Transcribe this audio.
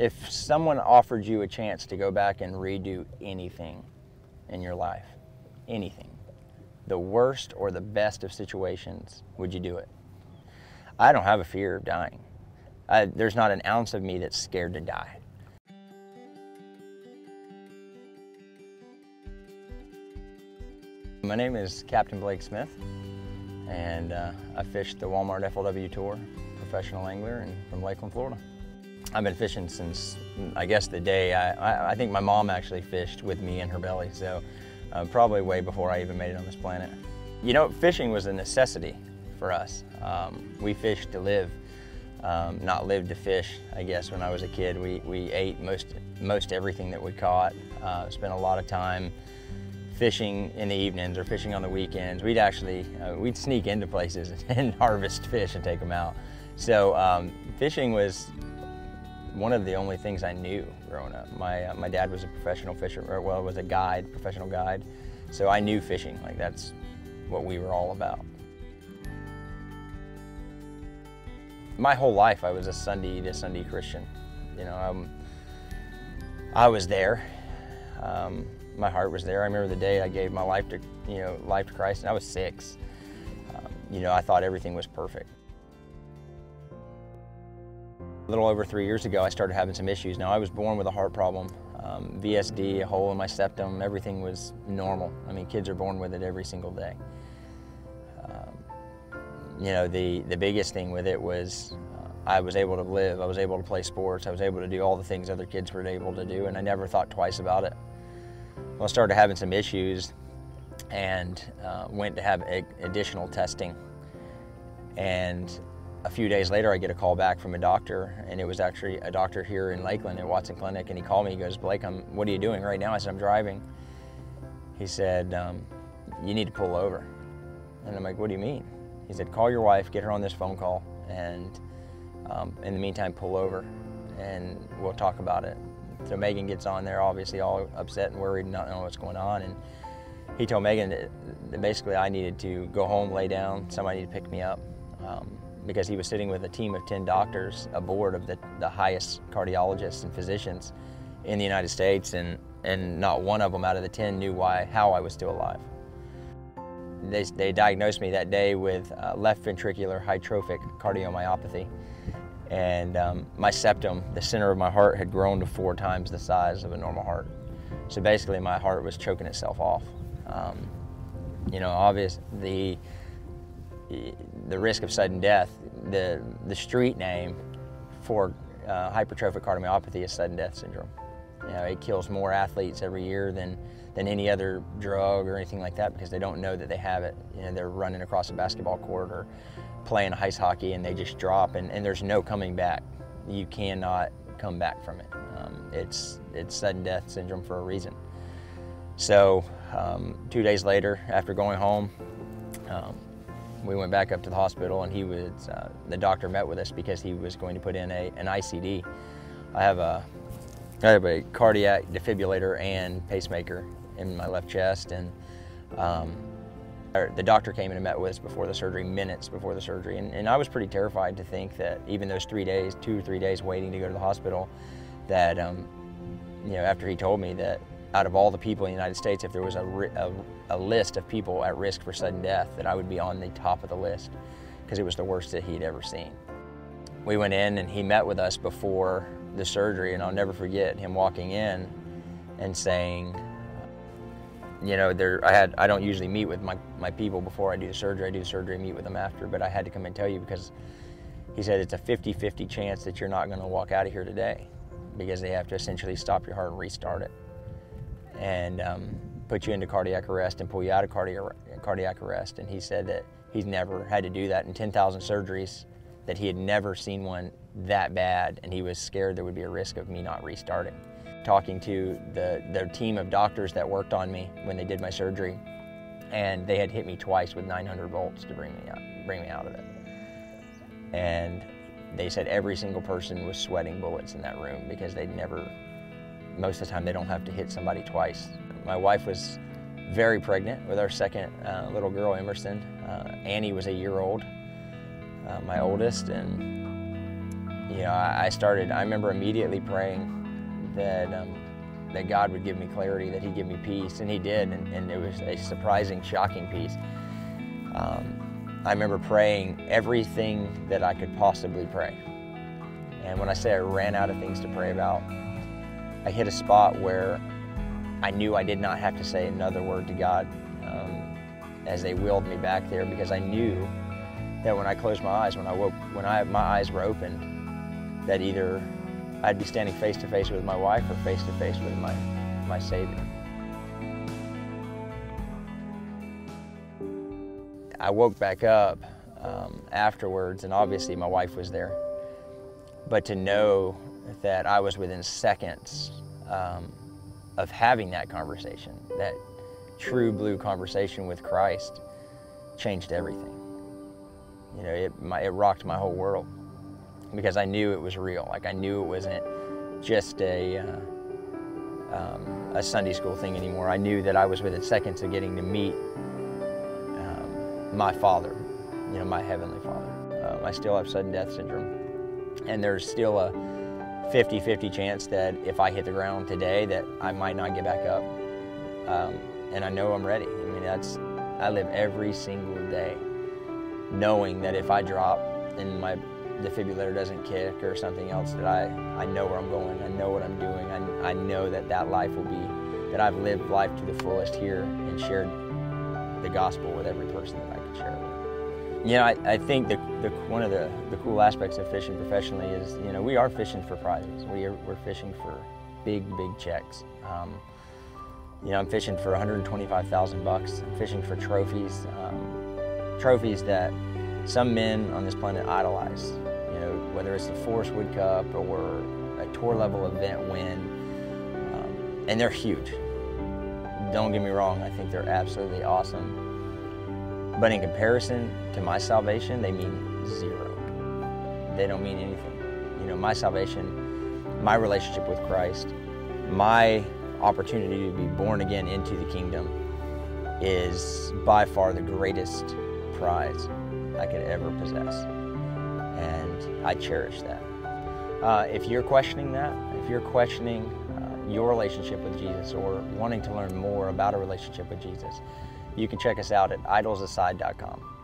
If someone offered you a chance to go back and redo anything in your life, anything, the worst or the best of situations, would you do it? I don't have a fear of dying. I, there's not an ounce of me that's scared to die. My name is Captain Blake Smith, and uh, I fished the Walmart FLW Tour, professional angler, and from Lakeland, Florida. I've been fishing since, I guess, the day I, I, I think my mom actually fished with me in her belly, so uh, probably way before I even made it on this planet. You know, fishing was a necessity for us. Um, we fished to live, um, not live to fish, I guess, when I was a kid. We, we ate most, most everything that we caught, uh, spent a lot of time fishing in the evenings or fishing on the weekends. We'd actually, uh, we'd sneak into places and harvest fish and take them out. So um, fishing was one of the only things I knew growing up. My, uh, my dad was a professional fisher, or well, was a guide, professional guide. So I knew fishing, like that's what we were all about. My whole life I was a Sunday to Sunday Christian. You know, um, I was there. Um, my heart was there. I remember the day I gave my life to, you know, life to Christ, and I was six. Um, you know, I thought everything was perfect. A little over three years ago, I started having some issues. Now, I was born with a heart problem, um, VSD, a hole in my septum, everything was normal. I mean, kids are born with it every single day. Um, you know, the, the biggest thing with it was uh, I was able to live, I was able to play sports, I was able to do all the things other kids were able to do, and I never thought twice about it. Well, I started having some issues and uh, went to have additional testing. And a few days later, I get a call back from a doctor, and it was actually a doctor here in Lakeland at Watson Clinic, and he called me. He goes, "Blake, I'm, what are you doing right now?" I said, "I'm driving." He said, um, "You need to pull over." And I'm like, "What do you mean?" He said, "Call your wife, get her on this phone call, and um, in the meantime, pull over, and we'll talk about it." So Megan gets on there, obviously all upset and worried, not knowing what's going on. And he told Megan that basically I needed to go home, lay down, somebody to pick me up. Um, because he was sitting with a team of 10 doctors, a board of the, the highest cardiologists and physicians in the United States, and, and not one of them out of the 10 knew why, how I was still alive. They, they diagnosed me that day with uh, left ventricular hypertrophic cardiomyopathy, and um, my septum, the center of my heart, had grown to four times the size of a normal heart. So basically, my heart was choking itself off. Um, you know, obvious the the risk of sudden death. The the street name for uh, hypertrophic cardiomyopathy is sudden death syndrome. You know, it kills more athletes every year than than any other drug or anything like that because they don't know that they have it. You know, they're running across a basketball court or playing ice hockey and they just drop and, and there's no coming back. You cannot come back from it. Um, it's, it's sudden death syndrome for a reason. So um, two days later, after going home, um, we went back up to the hospital and he was, uh, the doctor met with us because he was going to put in a, an ICD. I have a, I have a cardiac defibrillator and pacemaker in my left chest and um, the doctor came in and met with us before the surgery, minutes before the surgery, and, and, I was pretty terrified to think that even those three days, two or three days waiting to go to the hospital, that, um, you know, after he told me that out of all the people in the United States, if there was a, a, a list of people at risk for sudden death, that I would be on the top of the list because it was the worst that he'd ever seen. We went in and he met with us before the surgery, and I'll never forget him walking in and saying, you know, there I had I don't usually meet with my, my people before I do the surgery. I do the surgery, meet with them after, but I had to come and tell you because he said it's a 50-50 chance that you're not going to walk out of here today because they have to essentially stop your heart and restart it and um, put you into cardiac arrest and pull you out of cardiac, cardiac arrest. And he said that he's never had to do that in 10,000 surgeries, that he had never seen one that bad, and he was scared there would be a risk of me not restarting talking to the, their team of doctors that worked on me when they did my surgery, and they had hit me twice with 900 volts to bring me out, bring me out of it. And they said every single person was sweating bullets in that room because they'd never, most of the time they don't have to hit somebody twice. My wife was very pregnant with our second uh, little girl, Emerson. Uh, Annie was a year old, uh, my oldest, and you know, I, I started, I remember immediately praying that, um, that God would give me clarity, that He'd give me peace, and He did, and, and it was a surprising, shocking peace. Um, I remember praying everything that I could possibly pray. And when I say I ran out of things to pray about, I hit a spot where I knew I did not have to say another word to God um, as they wheeled me back there because I knew that when I closed my eyes, when I woke, when I, my eyes were opened, that either I'd be standing face to face with my wife or face to face with my, my Savior. I woke back up um, afterwards, and obviously my wife was there. But to know that I was within seconds um, of having that conversation, that true blue conversation with Christ, changed everything. You know, it, my, it rocked my whole world because I knew it was real. Like I knew it wasn't just a uh, um, a Sunday school thing anymore. I knew that I was within seconds of getting to meet um, my Father, you know, my heavenly Father. Um, I still have sudden death syndrome, and there's still a 50-50 chance that if I hit the ground today, that I might not get back up. Um, and I know I'm ready. I mean, that's I live every single day knowing that if I drop and my defibrillator doesn't kick or something else that I, I know where I'm going, I know what I'm doing, I, I know that that life will be, that I've lived life to the fullest here and shared the gospel with every person that I could share it with. You know, I, I think the, the, one of the, the cool aspects of fishing professionally is, you know, we are fishing for prizes. We are, we're fishing for big, big checks. Um, you know, I'm fishing for 125,000 bucks. I'm fishing for trophies, um, trophies that some men on this planet idolize You know, whether it's the Forrest Wood Cup or a tour level event win. Um, and they're huge. Don't get me wrong, I think they're absolutely awesome. But in comparison to my salvation, they mean zero. They don't mean anything. You know, my salvation, my relationship with Christ, my opportunity to be born again into the kingdom is by far the greatest prize I could ever possess and I cherish that. Uh, if you're questioning that, if you're questioning uh, your relationship with Jesus or wanting to learn more about a relationship with Jesus, you can check us out at idolsaside.com.